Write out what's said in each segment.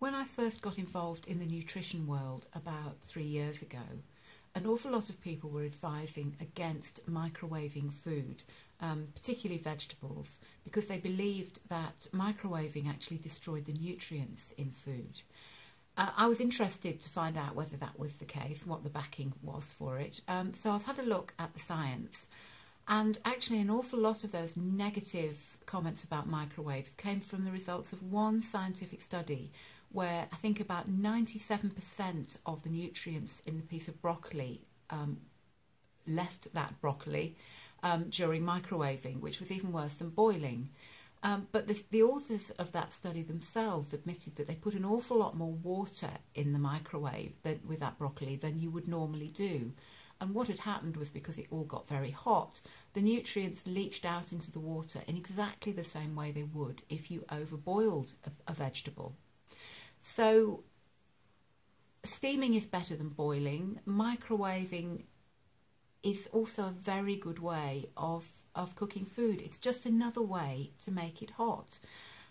When I first got involved in the nutrition world about three years ago, an awful lot of people were advising against microwaving food, um, particularly vegetables, because they believed that microwaving actually destroyed the nutrients in food. Uh, I was interested to find out whether that was the case, what the backing was for it. Um, so I've had a look at the science. And actually, an awful lot of those negative comments about microwaves came from the results of one scientific study where I think about 97% of the nutrients in a piece of broccoli um, left that broccoli um, during microwaving, which was even worse than boiling. Um, but the, the, authors of that study themselves admitted that they put an awful lot more water in the microwave than, with that broccoli than you would normally do. And what had happened was because it all got very hot, the nutrients leached out into the water in exactly the same way they would if you overboiled a, a vegetable. So steaming is better than boiling. Microwaving is also a very good way of, of cooking food. It's just another way to make it hot.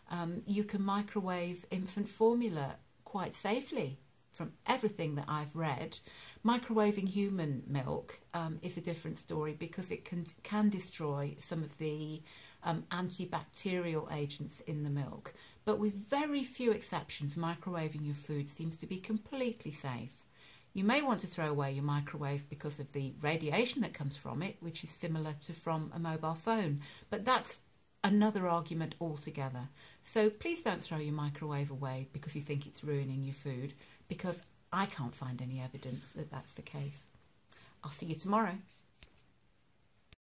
Um, you can microwave infant formula quite safely from everything that I've read. Microwaving human milk um, is a different story because it can, can destroy some of the um, antibacterial agents in the milk. But with very few exceptions, microwaving your food seems to be completely safe. You may want to throw away your microwave because of the radiation that comes from it, which is similar to from a mobile phone, but that's another argument altogether. So please don't throw your microwave away because you think it's ruining your food, because I can't find any evidence that that's the case. I'll see you tomorrow.